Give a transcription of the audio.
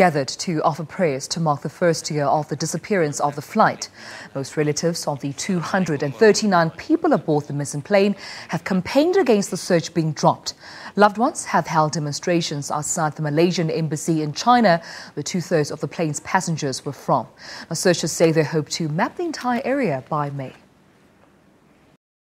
gathered to offer prayers to mark the first year of the disappearance of the flight. Most relatives of the 239 people aboard the missing plane have campaigned against the search being dropped. Loved ones have held demonstrations outside the Malaysian embassy in China, where two thirds of the plane's passengers were from. Searchers say they hope to map the entire area by May.